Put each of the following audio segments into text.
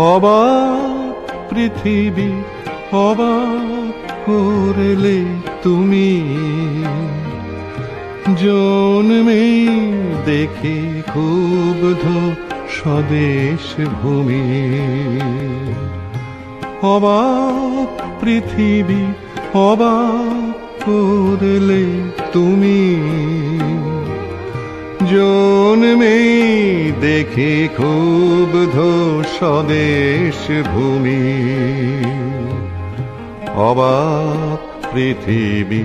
অবাক পৃথিবী অবাক করলে তুমি। জন্মে দেখে ক্ষুব্ধ স্বদেশ ভূমি। অবাক পৃথিবী অবাক করলে তুমি। জন্মে দেখে ক্ষুব্ধ স্বদেশ ভূমি। অবাক পৃথিবী,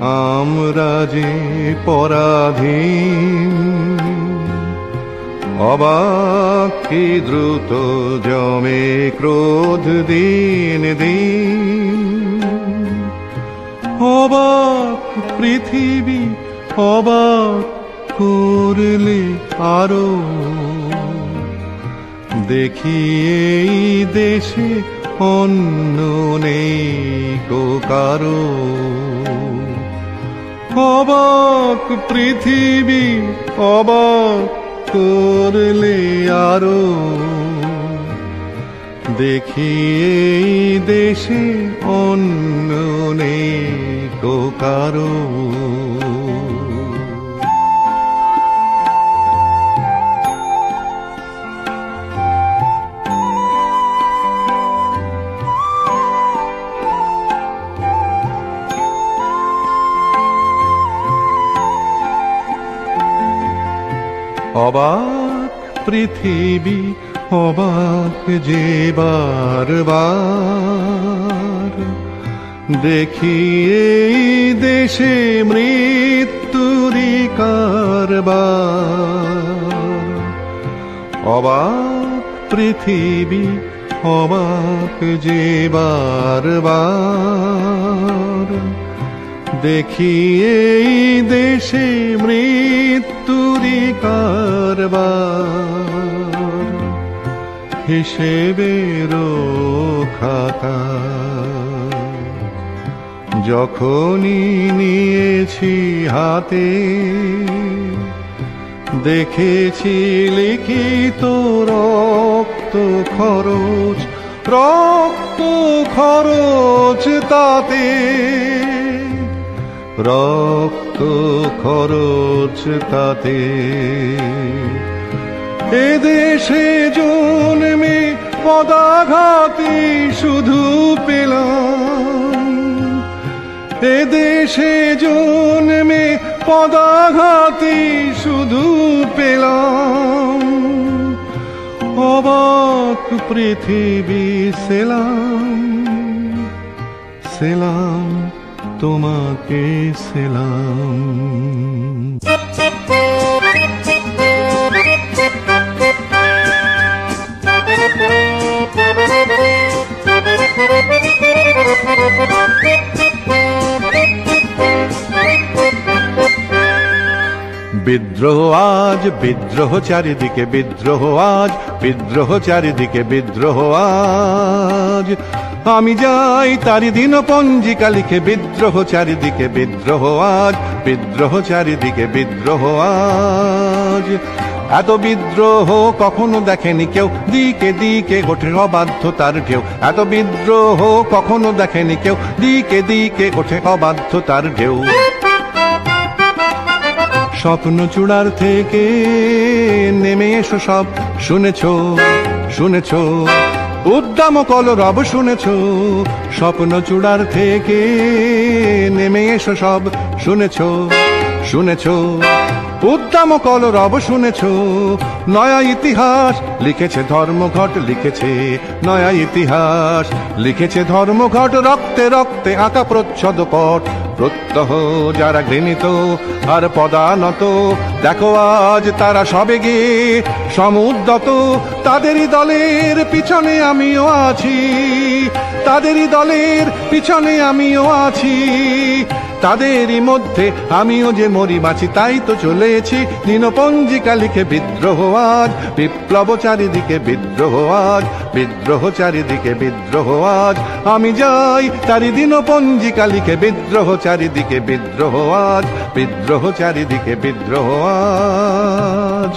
আমরা যে পরাধীন। অবাক কি দ্রুত জমে ক্রোধ দিন দিন। অবাক পৃথিবী, অবাক করলে আরও দেখি এই দেশে অন্য নেই কো কারও। অবাক পৃথিবী অবাক করলে আরও দেখি এই দেশে অন্য নেই কারও। অবাক পৃথিবী, অবাক যে বারবার দেখি এই দেশে মৃত্যুরি কারবার। অবাক পৃথিবী, অবাক যে বারবার দেখি এই দেশে মৃত্যুরি কারবার। হিসেবের খাতা যখনই নিয়েছি হাতে, দেখেছি লিখিত রক্ত খরচ রক্ত খরচ তাতে রক্ত খরচ তাতে। এদেশে জন্মে পদাঘাতে শুধু পেলাম। এদেশে জন্মে পদাঘাতে শুধু পেলাম। অবাক পৃথিবী সেলাম সেলাম। তোমাকে সেলাম বিদ্রোহ আজ বিদ্রোহ চারিদিকে বিদ্রোহ আজ বিদ্রোহ চারিদিকে বিদ্রোহ আজ আমি যাই তারি দিন পঞ্জিকা লিখে, বিদ্রোহ চারিদিকে বিদ্রোহ আজ, বিদ্রোহ চারিদিকে বিদ্রোহ আজ। এত বিদ্রোহ কখনো দেখেনি কেউ, দিকে দিকে ওঠে অবাধ্যতার ঢেউ। এত বিদ্রোহ কখনো দেখেনি কেউ, দিকে দিকে ওঠে অবাধ্যতার ঢেউ। স্বপ্ন চূড়ার থেকে নেমে এসো সব, শুনেছ শুনেছ। উদ্দাম কলরব শুনেছ। স্বপ্ন চূড়ার থেকে নেমে এসো সব শুনেছ শুনেছ। উদ্দাম কলরব শুনেছ। নয়া ইতিহাস লিখেছে ধর্মঘট, লিখেছে নয়া ইতিহাস, লিখেছে ধর্মঘট, রক্তে রক্তে আঁকা প্রচ্ছদ পট। প্রত্যহ যারা ঘৃণিত আর পদানত, দেখো আজ তারা সবে গিয়ে সমুদ্রত। তাদেরই দলের পিছনে আমিও আছি, তাদেরই দলের পিছনে আমিও আছি। তাদেরই মধ্যে আমিও যে মরি বাঁচি তাই তো চলেছি। দিনপঞ্জিকা লিখে বিদ্রোহ আজ, বিপ্লব চারিদিকে বিদ্রোহ আজ, বিদ্রোহ চারিদিকে বিদ্রোহ আজ। আমি যাই তারি দিনপঞ্জিকা লিখে বিদ্রোহ চারিদিকে বিদ্রোহ আজ, বিদ্রোহ চারিদিকে বিদ্রোহ আজ।